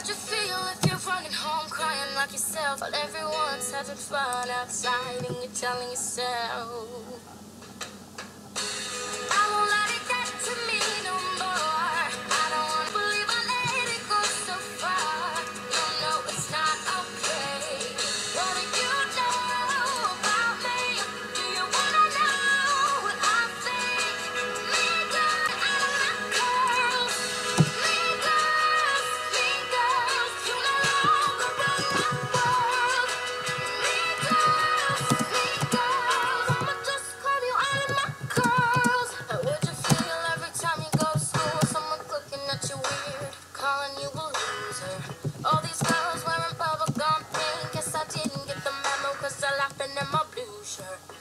would you feel if you're running home crying like yourself while everyone's having fun outside and you're telling yourself? shirt.